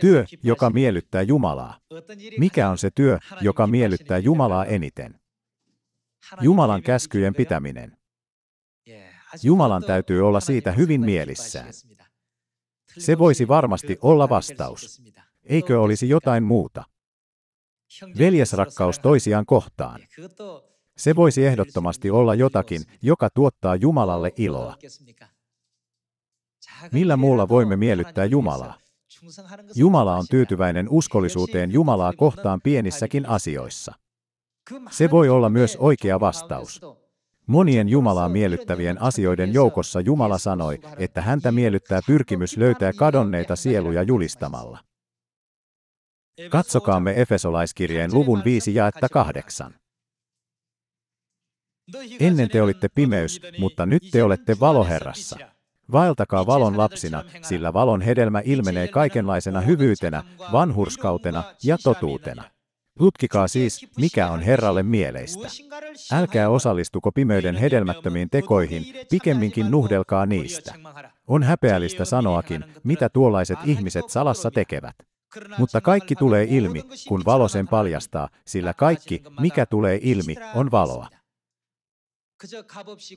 Työ, joka miellyttää Jumalaa. Mikä on se työ, joka miellyttää Jumalaa eniten? Jumalan käskyjen pitäminen. Jumalan täytyy olla siitä hyvin mielissään. Se voisi varmasti olla vastaus. Eikö olisi jotain muuta? Veljesrakkaus toisiaan kohtaan. Se voisi ehdottomasti olla jotakin, joka tuottaa Jumalalle iloa. Millä muulla voimme miellyttää Jumalaa? Jumala on tyytyväinen uskollisuuteen Jumalaa kohtaan pienissäkin asioissa. Se voi olla myös oikea vastaus. Monien Jumalaa miellyttävien asioiden joukossa Jumala sanoi, että häntä miellyttää pyrkimys löytää kadonneita sieluja julistamalla. Katsokaamme Efesolaiskirjeen luvun 5 jaetta 8. Ennen te olitte pimeys, mutta nyt te olette valoherrassa. Vaeltakaa valon lapsina, sillä valon hedelmä ilmenee kaikenlaisena hyvyytenä, vanhurskautena ja totuutena. Tutkikaa siis, mikä on Herralle mieleistä. Älkää osallistuko pimeyden hedelmättömiin tekoihin, pikemminkin nuhdelkaa niistä. On häpeällistä sanoakin, mitä tuollaiset ihmiset salassa tekevät. Mutta kaikki tulee ilmi, kun valo sen paljastaa, sillä kaikki, mikä tulee ilmi, on valoa.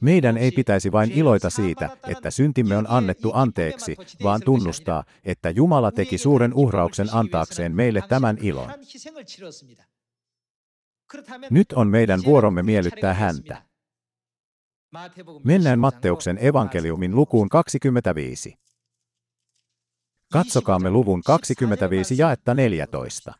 Meidän ei pitäisi vain iloita siitä, että syntimme on annettu anteeksi, vaan tunnustaa, että Jumala teki suuren uhrauksen antaakseen meille tämän ilon. Nyt on meidän vuoromme miellyttää häntä. Mennään Matteuksen evankeliumin lukuun 25. Katsokaamme luvun 25 jaetta 14.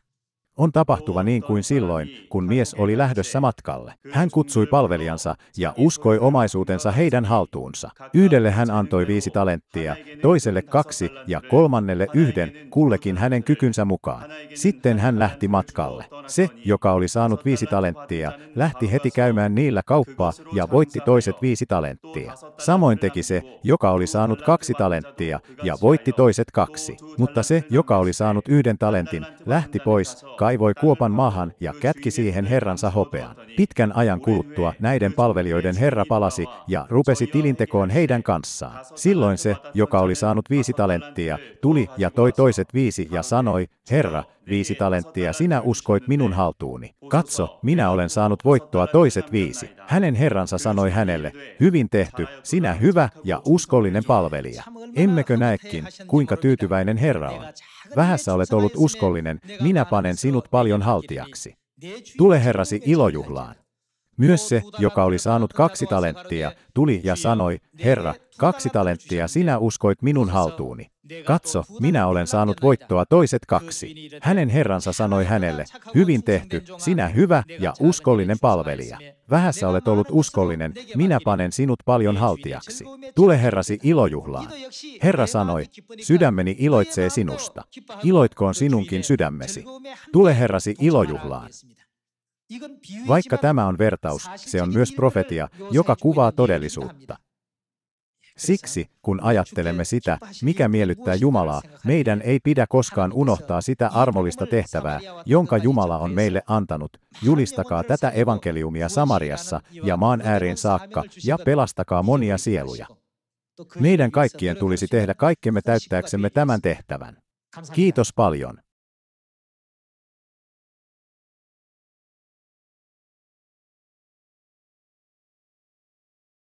On tapahtuva niin kuin silloin, kun mies oli lähdössä matkalle. Hän kutsui palvelijansa ja uskoi omaisuutensa heidän haltuunsa. Yhdelle hän antoi viisi talenttia, toiselle kaksi ja kolmannelle yhden, kullekin hänen kykynsä mukaan. Sitten hän lähti matkalle. Se, joka oli saanut viisi talenttia, lähti heti käymään niillä kauppaa ja voitti toiset viisi talenttia. Samoin teki se, joka oli saanut kaksi talenttia ja voitti toiset kaksi. Mutta se, joka oli saanut yhden talentin, lähti pois, kaivoi kuopan maahan ja kätki siihen herransa hopean. Pitkän ajan kuluttua näiden palvelijoiden herra palasi ja rupesi tilintekoon heidän kanssaan. Silloin se, joka oli saanut viisi talenttia, tuli ja toi toiset viisi ja sanoi, Herra, viisi talenttia sinä uskoit minun haltuuni. Katso, minä olen saanut voittoa toiset viisi. Hänen herransa sanoi hänelle, hyvin tehty, sinä hyvä ja uskollinen palvelija. Emmekö näekin, kuinka tyytyväinen Herra on? Vähässä olet ollut uskollinen, minä panen sinut paljon haltiaksi. Tule herrasi ilojuhlaan. Myös se, joka oli saanut kaksi talenttia, tuli ja sanoi, Herra, kaksi talenttia sinä uskoit minun haltuuni. Katso, minä olen saanut voittoa toiset kaksi. Hänen herransa sanoi hänelle, hyvin tehty, sinä hyvä ja uskollinen palvelija. Vähässä olet ollut uskollinen, minä panen sinut paljon haltiaksi. Tule herrasi ilojuhlaan. Herra sanoi, sydämeni iloitsee sinusta. Iloitkoon sinunkin sydämesi. Tule herrasi ilojuhlaan. Vaikka tämä on vertaus, se on myös profetia, joka kuvaa todellisuutta. Siksi, kun ajattelemme sitä, mikä miellyttää Jumalaa, meidän ei pidä koskaan unohtaa sitä armollista tehtävää, jonka Jumala on meille antanut. Julistakaa tätä evankeliumia Samariassa ja maan ääriin saakka, ja pelastakaa monia sieluja. Meidän kaikkien tulisi tehdä kaikkemme täyttääksemme tämän tehtävän. Kiitos paljon.